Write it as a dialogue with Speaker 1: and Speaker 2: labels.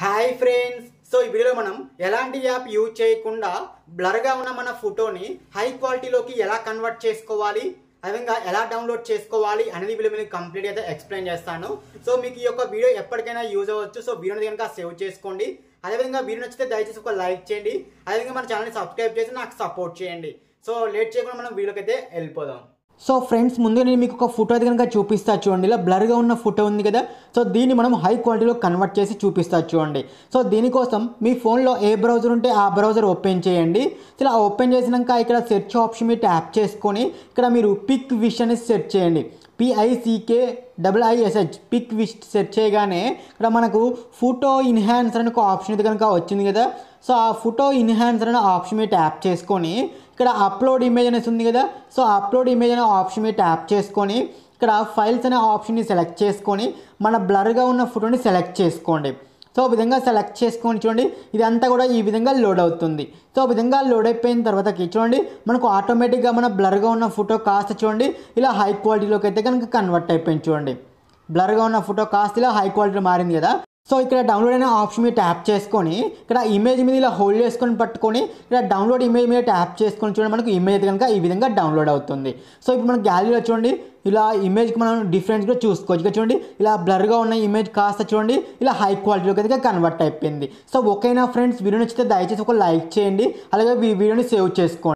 Speaker 1: Hi friends so ఈ వీడియోలో మనం ఎలాంటి యాప్ యూజ్ చేయకుండా బ్లర్గా ఉన్న మన ఫోటోని హై క్వాలిటీలోకి ఎలా కన్వర్ట్ చేసుకోవాలి అదేవిధంగా ఎలా డౌన్లోడ్ చేసుకోవాలి అనేది వీళ్ళు మీకు కంప్లీట్ అయితే ఎక్స్ప్లెయిన్ చేస్తాను. సో మీకు ఈ యొక్క వీడియో ఎప్పటికైనా యూజ్ అవ్వచ్చు. సో వీడియోని కనుక సేవ్ చేసుకోండి. అదేవిధంగా వీడియో నచ్చితే దయచేసి ఒక లైక్ చేయండి. అదేవిధంగా మన ఛానల్ని సబ్స్క్రైబ్ చేసి నాకు సపోర్ట్ చేయండి. సో లేట్ చేయకుండా మనం వీడియోకి అయితే వెళ్ళిపోదాం. సో ఫ్రెండ్స్ ముందుగా నేను మీకు ఒక ఫోటో అయితే కనుక చూపిస్తా చూడండి. ఇలా బ్లర్గా ఉన్న ఫోటో ఉంది కదా సో దీన్ని మనం హై క్వాలిటీలో కన్వర్ట్ చేసి చూపిస్తా చూడండి. సో దీనికోసం మీ ఫోన్లో ఏ బ్రౌజర్ ఉంటే ఆ బ్రౌజర్ ఓపెన్ చేయండి. ఇలా ఓపెన్ చేసినాక ఇక్కడ సెర్చ్ ఆప్షన్ మీరు ట్యాప్ చేసుకొని ఇక్కడ మీరు పిక్ విష్ అనేది సెర్చ్ చేయండి. పిఐసికే double I S H pic wish search చేయగానే ఇక్కడ మనకు ఫోటో ఇన్హాన్సర్ అని ఒక ఆప్షన్ ఇది కనుక వచ్చింది కదా. సో ఆ ఫోటో ఇన్హాన్సర్ అనే ఆప్షన్ మీద ట్యాప్ చేసుకొని ఇక్కడ అప్లోడ్ ఇమేజ్ అనేసి ఉంది కదా. సో అప్లోడ్ ఇమేజ్ అనే ఆప్షన్ మీద ట్యాప్ చేసుకొని ఇక్కడ ఫైల్స్ అనే ఆప్షన్ని సెలెక్ట్ చేసుకొని మన బ్లర్గా ఉన్న ఫోటోని సెలెక్ట్ చేసుకోండి. సో ఆ విధంగా సెలెక్ట్ చేసుకొని చూడండి ఇదంతా కూడా ఈ విధంగా లోడ్ అవుతుంది. సో ఆ విధంగా లోడ్ అయిపోయిన తర్వాతకి చూడండి మనకు ఆటోమేటిక్గా మన బ్లర్గా ఉన్న ఫోటో కాస్త చూడండి ఇలా హై క్వాలిటీలోకి అయితే కనుక కన్వర్ట్ అయిపోయింది చూడండి. బ్లర్గా ఉన్న ఫోటో కాస్త ఇలా హై క్వాలిటీ మారింది కదా. సో ఇక్కడ డౌన్లోడ్ అనే ఆప్షన్ మీద ట్యాప్ చేసుకొని ఇక్కడ ఇమేజ్ మీద ఇలా హోల్డ్ చేసుకొని పట్టుకొని ఇక్కడ డౌన్లోడ్ ఇమేజ్ మీద ట్యాప్ చేసుకొని చూడండి మనకు ఇమేజ్ కనుక ఈ విధంగా డౌన్లోడ్ అవుతుంది. సో ఇప్పుడు మన గ్యాలరీలో చూడండి ఇలా ఇమేజ్కి మనం డిఫరెన్స్ కూడా చూసుకోవచ్చు. ఇక్కడ చూడండి ఇలా బ్లర్గా ఉన్న ఇమేజ్ కాస్త చూడండి ఇలా హై క్వాలిటీలోకి అయితే కన్వర్ట్ అయిపోయింది. సో ఓకేనా ఫ్రెండ్స్ వీడియో నచ్చితే దయచేసి ఒక లైక్ చేయండి అలాగే ఈ వీడియోని సేవ్ చేసుకోండి.